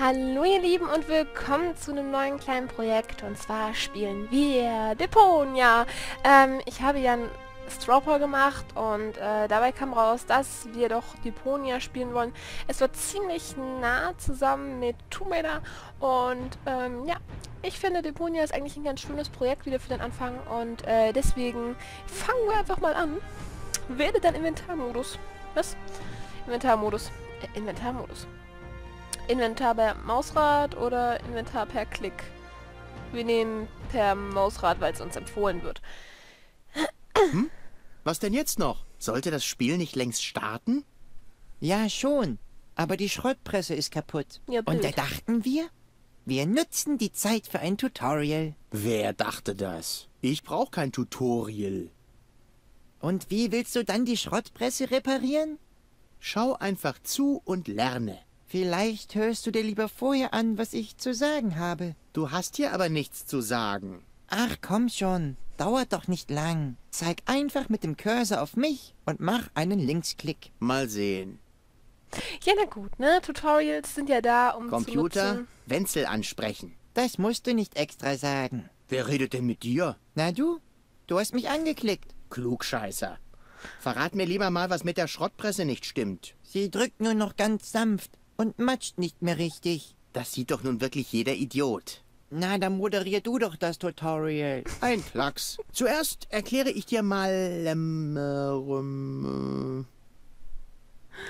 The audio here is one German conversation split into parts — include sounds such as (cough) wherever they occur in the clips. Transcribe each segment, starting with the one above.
Hallo ihr Lieben und willkommen zu einem neuen kleinen Projekt und zwar spielen wir Deponia. Ähm, ich habe ja einen Strawper gemacht und äh, dabei kam raus, dass wir doch Deponia spielen wollen. Es war ziemlich nah zusammen mit Raider und ähm, ja, ich finde Deponia ist eigentlich ein ganz schönes Projekt wieder für den Anfang und äh, deswegen fangen wir einfach mal an. Wähle dann Inventarmodus. Was? Inventarmodus. Äh, Inventarmodus. Inventar per Mausrad oder Inventar per Klick? Wir nehmen per Mausrad, weil es uns empfohlen wird. Hm? Was denn jetzt noch? Sollte das Spiel nicht längst starten? Ja, schon. Aber die Schrottpresse ist kaputt. Ja, Und da dachten wir, wir nutzen die Zeit für ein Tutorial. Wer dachte das? Ich brauche kein Tutorial. Und wie willst du dann die Schrottpresse reparieren? Schau einfach zu und lerne. Vielleicht hörst du dir lieber vorher an, was ich zu sagen habe. Du hast hier aber nichts zu sagen. Ach, komm schon. Dauert doch nicht lang. Zeig einfach mit dem Cursor auf mich und mach einen Linksklick. Mal sehen. Ja, na gut, ne? Tutorials sind ja da, um zu Computer, nutzen. Wenzel ansprechen. Das musst du nicht extra sagen. Wer redet denn mit dir? Na du? Du hast mich angeklickt. Klugscheißer. Verrat mir lieber mal, was mit der Schrottpresse nicht stimmt. Sie drückt nur noch ganz sanft und matscht nicht mehr richtig. Das sieht doch nun wirklich jeder Idiot. Na, dann moderier du doch das Tutorial. Ein Klacks. Zuerst erkläre ich dir mal, ähm, äh, ähm, äh,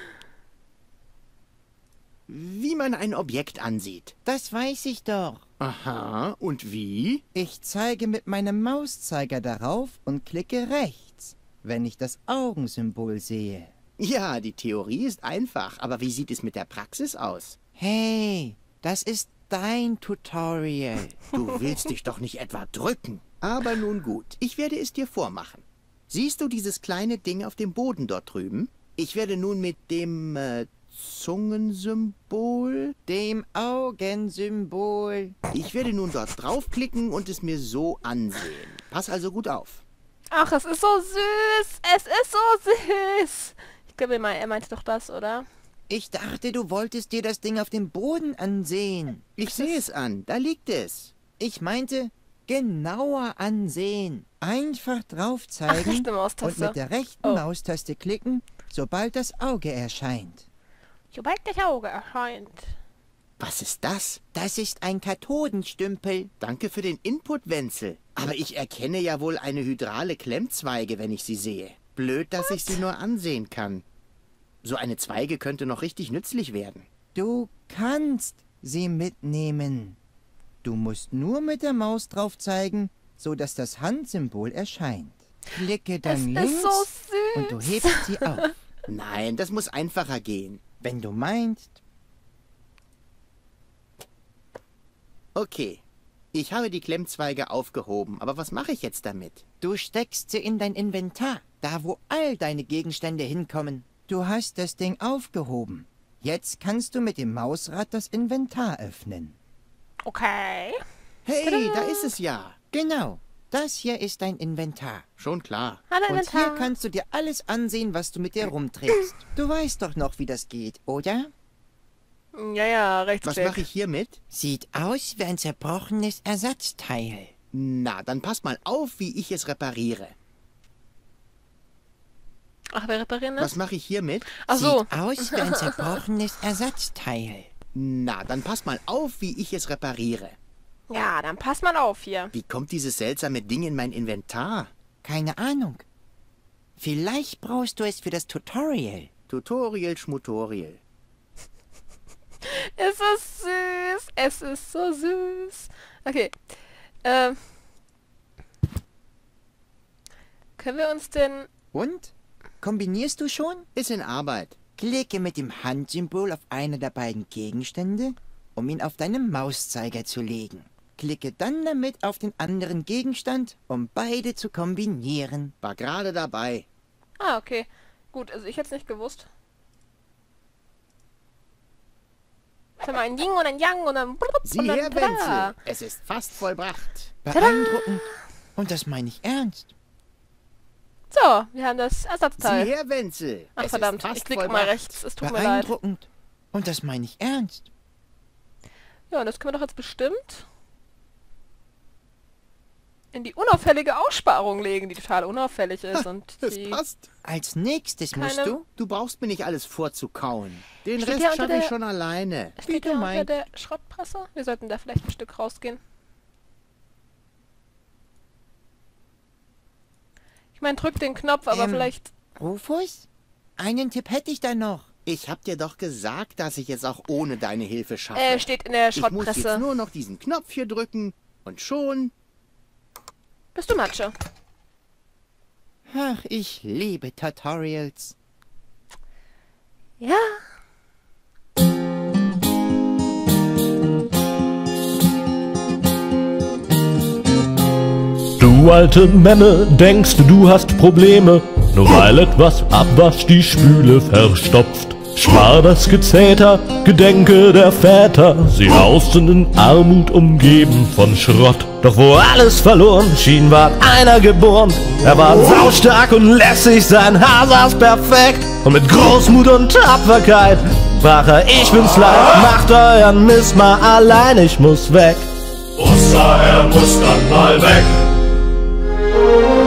wie man ein Objekt ansieht. Das weiß ich doch. Aha, und wie? Ich zeige mit meinem Mauszeiger darauf und klicke rechts, wenn ich das Augensymbol sehe. Ja, die Theorie ist einfach, aber wie sieht es mit der Praxis aus? Hey, das ist dein Tutorial. Du willst dich doch nicht etwa drücken. Aber nun gut, ich werde es dir vormachen. Siehst du dieses kleine Ding auf dem Boden dort drüben? Ich werde nun mit dem äh, Zungensymbol. Dem Augensymbol. Ich werde nun dort draufklicken und es mir so ansehen. Pass also gut auf. Ach, es ist so süß! Es ist so süß! Ich glaube, er mei- meinte doch das, oder? Ich dachte, du wolltest dir das Ding auf dem Boden ansehen. Ich sehe es an, da liegt es. Ich meinte, genauer ansehen. Einfach drauf zeigen (laughs) Maustaste. und mit der rechten Oh. Maustaste klicken, sobald das Auge erscheint. Sobald das Auge erscheint. Was ist das? Das ist ein Kathodenstümpel. Danke für den Input, Wenzel. Aber ich erkenne ja wohl eine hydrale Klemmzweige, wenn ich sie sehe. Blöd, dass ich sie nur ansehen kann. So eine Zweige könnte noch richtig nützlich werden. Du kannst sie mitnehmen. Du musst nur mit der Maus drauf zeigen, so dass das Handsymbol erscheint. Klicke Es dann links ist so süß! und du hebst sie auf. (laughs) Nein, das muss einfacher gehen. Wenn du meinst, Okay, ich habe die Klemmzweige aufgehoben, aber was mache ich jetzt damit? du steckst sie in dein Inventar, da wo all deine Gegenstände hinkommen. Du hast das Ding aufgehoben. Jetzt kannst du mit dem Mausrad das Inventar öffnen. Okay. Hey, da ist es ja. Genau, das hier ist dein Inventar. Schon klar. Hallo, Und Inventar. hier kannst du dir alles ansehen, was du mit dir rumträgst. Du weißt doch noch, wie das geht, oder? Ja, ja, rechts Was mache ich hiermit? Sieht aus wie ein zerbrochenes Ersatzteil. Na, dann pass mal auf, wie ich es repariere. Ach, wir reparieren das? Was mache ich hiermit? Ach so. Sieht aus wie ein zerbrochenes (laughs) Ersatzteil. Na, dann pass mal auf, wie ich es repariere. Ja, dann pass mal auf hier. Wie kommt dieses seltsame Ding in mein Inventar? Keine Ahnung. Vielleicht brauchst du es für das Tutorial. Tutorial, Schmutorial. (laughs) Es ist süß. Es ist so süß. Okay. Ähm. Können wir uns denn... Und? Kombinierst du schon? Ist in Arbeit. Klicke mit dem Handsymbol auf einer der beiden Gegenstände, um ihn auf deinen Mauszeiger zu legen. Klicke dann damit auf den anderen Gegenstand, um beide zu kombinieren. War gerade dabei. Ah, okay. Gut, also ich hätte es nicht gewusst. Ich habe mal ein Yin und ein Yang und dann... blub Sieh und her, tada. Wenzel. Es ist fast vollbracht. Beeindruckend. Und das meine ich ernst. So, wir haben das Sieh Ersatzteil. her, Wenzel. Ach es verdammt, ich klicke mal rechts. Es tut mir leid. Beeindruckend. Und das meine ich ernst. Ja, das können wir doch jetzt bestimmt in die unauffällige Aussparung legen, die total unauffällig ist und Das die... passt. Als nächstes musst du... Du brauchst mir nicht alles vorzukauen. Den Steht Rest schaffe ich schon alleine. Wie Steht du der unter meinst. der Schrottpresse? Wir sollten da vielleicht ein Stück rausgehen. Ich meine, drück den Knopf, aber Ähm, vielleicht... Rufus? Einen Tipp hätte ich da noch. Ich hab dir doch gesagt, dass ich es auch ohne deine Hilfe schaffe. Äh, steht in der ich muss Schrottpresse. jetzt nur noch diesen Knopf hier drücken und schon... Bist du Matsche? Ach, ich liebe Tutorials. Ja. Du alte Memme, denkst du, hast Probleme, nur weil etwas Abwasch die Spüle verstopft. Spar das Gezeter, Gedenke der Väter, sie hausten in Armut umgeben von Schrott. Doch wo alles verloren schien, ward einer geboren. Er war saustark und lässig, sein Haar saß perfekt. Und mit Großmut und Tapferkeit sprach er, ich bin's leid, macht euren Mist mal allein, ich muss weg. Oster, er muss dann mal weg. Oh.